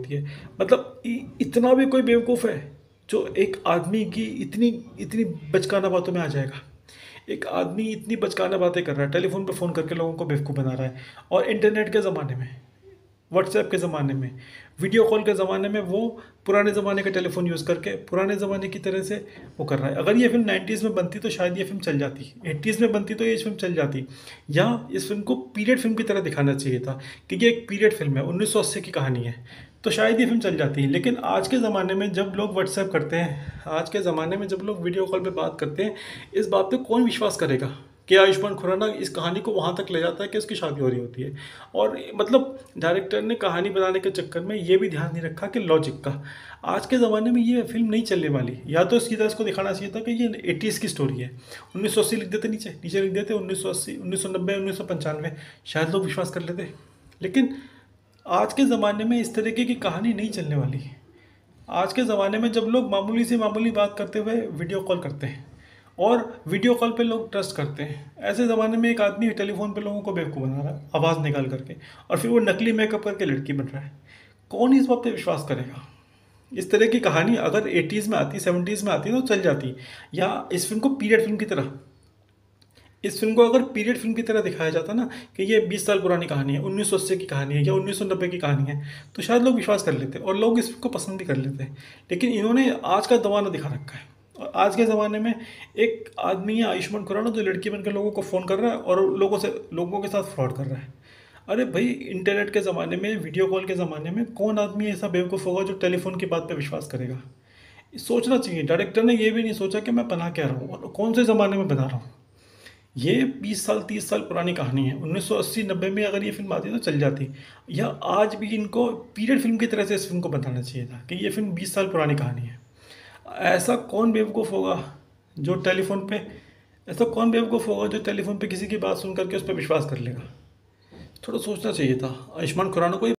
होती है। मतलब इतना भी कोई बेवकूफ़ है जो एक आदमी की इतनी इतनी बचकाना बातों में आ जाएगा। एक आदमी इतनी बचकाना बातें कर रहा है, टेलीफोन पर फ़ोन करके लोगों को बेवकूफ़ बना रहा है और इंटरनेट के ज़माने में। व्हाट्सएप के ज़माने में वीडियो कॉल के ज़माने में वो पुराने ज़माने का टेलीफोन यूज़ करके पुराने ज़माने की तरह से वो कर रहा है। अगर ये फ़िल्म नाइन्टीज़ में बनती तो शायद ये फ़िल्म चल जाती। एट्टीज़ में बनती तो ये फ़िल्म चल जाती। या इस फ़िल्म को पीरियड फ़िल्म की तरह दिखाना चाहिए था कि ये एक पीरियड फ़िल्म है, उन्नीस सौ अस्सी की कहानी है तो शायद ये फ़िल्म चल जाती। है लेकिन आज के ज़माने में जब लोग व्हाट्सएप करते हैं, आज के ज़माने में जब लोग वीडियो कॉल पर बात करते हैं, इस बात पर कौन विश्वास करेगा? कि आयुष्मान खुराना इस कहानी को वहाँ तक ले जाता है कि उसकी शादी हो रही होती है। और मतलब डायरेक्टर ने कहानी बनाने के चक्कर में ये भी ध्यान नहीं रखा कि लॉजिक का। आज के ज़माने में ये फ़िल्म नहीं चलने वाली। या तो सीधा इसको दिखाना चाहिए था कि ये एटीज़ की स्टोरी है। उन्नीस सौ अस्सी लिख देते नीचे नीचे लिख देते उन्नीस सौ अस्सी, उन्नीस सौ नब्बे, उन्नीस सौ पंचानवे। शायद लोग विश्वास कर लेते। लेकिन आज के ज़माने में इस तरीके की कहानी नहीं चलने वाली। आज के ज़माने में जब लोग मामूली से मामूली बात करते हुए वीडियो कॉल करते हैं और वीडियो कॉल पे लोग ट्रस्ट करते हैं। ऐसे ज़माने में एक आदमी टेलीफोन पे लोगों को बेवकूफ़ बना रहा है, आवाज़ निकाल करके, और फिर वो नकली मेकअप करके लड़की बन रहा है। कौन इस बात पे विश्वास करेगा? इस तरह की कहानी अगर एटीज़ में आती सेवेंटीज़ में आती तो चल जाती, या इस फ़िल्म को पीरियड फ़िल्म की तरह। इस फ़िल्म को अगर पीरियड फ़िल्म की तरह दिखाया जाता ना, कि ये 20 साल पुरानी कहानी है, उन्नीस की कहानी है, या उन्नीस सौ नब्बे की कहानी है तो शायद लोग विश्वास कर लेते और लोग इस फ़िल्म को पसंद भी कर लेते लेकिन इन्होंने आज का दवाना दिखा रखा है। और आज के ज़माने में एक आदमी है आयुष्मान खुराना जो लड़की बनकर लोगों को फ़ोन कर रहा है और लोगों से, लोगों के साथ फ्रॉड कर रहा है। अरे भाई इंटरनेट के ज़माने में वीडियो कॉल के ज़माने में कौन आदमी ऐसा बेवकूफ़ होगा जो टेलीफोन की बात पर विश्वास करेगा? सोचना चाहिए। डायरेक्टर ने ये भी नहीं सोचा कि मैं बना क्या रहा हूँ। और कौन से ज़माने में बना रहा हूँ? ये 20 साल 30 साल पुरानी कहानी है। 1980-90 में अगर ये फ़िल्म आती तो चल जाती। या आज भी इनको पीरियड फ़िल्म की तरह से इस फ़िल्म को बताना चाहिए था कि ये फ़िल्म 20 साल पुरानी कहानी है। ऐसा कौन बेवकूफ़ होगा जो टेलीफोन पे, ऐसा कौन बेवकूफ़ होगा जो टेलीफोन पे किसी की बात सुन करके उस पर विश्वास कर लेगा? थोड़ा सोचना चाहिए था। आयुष्मान खुराना को